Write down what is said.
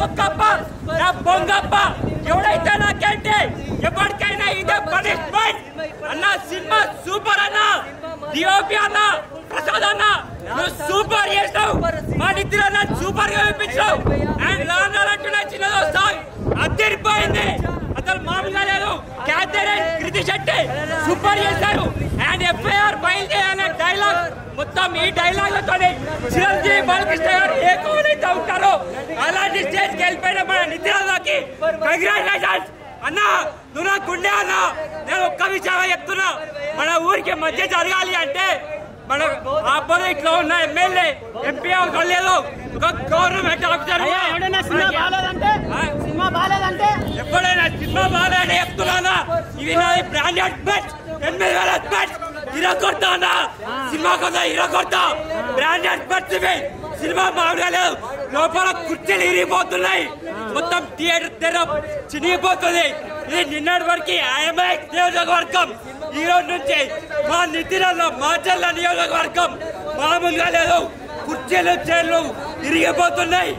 తొక్కప్ప నా బొంగప్ప. ఎవడైతే నాకేంటి ఎప్పటికైనా ఇదే పనిష్మెంట్ అన్న సినిమా సూపర్ అన్న డిఓపి అన్న ప్రసాద్ అన్న నువ్వు సూపర్ చేస్తావు మా నిద్ర సూపర్గా చూపించావు అండ్ లానాలంటున్నా చిన్నదో సాంగ్ అద్దరిపోయింది. అసలు మామూలుగా లేదు. క్యాథరిన్ కృతి శెట్టి సూపర్ చేశారు. అండ్ ఎఫ్ఐఆర్ బయలుదేరాలనే డైలాగ్ మొత్తం ఈ డైలాగ్లతో చిరంజీవి అలాంటి స్టేజ్కి వెళ్ళిపోయిన మన నిద్రలోకి కంగ్రాచులేషన్స్ అన్నా నువ్వు నా గుండె అన్నా నేను ఒక్క విషయంగా చెప్తున్నా. మన ఊరికి మధ్య జరగాలి అంటే మన ఆపోజిట్లో ఉన్న ఎమ్మెల్యే ఎంపీ లేదు. ఒక గవర్నమెంట్ ఆఫీసర్ ఎప్పుడైనా సినిమా బాగాలని చెప్తున్నానా ఇవి నాది బ్రాండెడ్ ఎనిమిది వేల బెట్ హీరో కొడతా అన్నా సినిమా కొత్త హీరో కొడతా బ్రాండెడ్ బెట్స్ ఇవి. సినిమా మామూలుగా లేదు లోపల కుర్చీలు ఇరిగిపోతున్నాయి. మొత్తం థియేటర్ తెర చినిగిపోతుంది. ఇది నిన్నటి వరకు ఐఎంఐ నియోజకవర్గం. ఈ రోజు నుంచి మా నితిరలో మాచర్ల నియోజకవర్గం మామూలుగా లేదు. కుర్చీలు చైర్లు ఇరిగిపోతున్నాయి.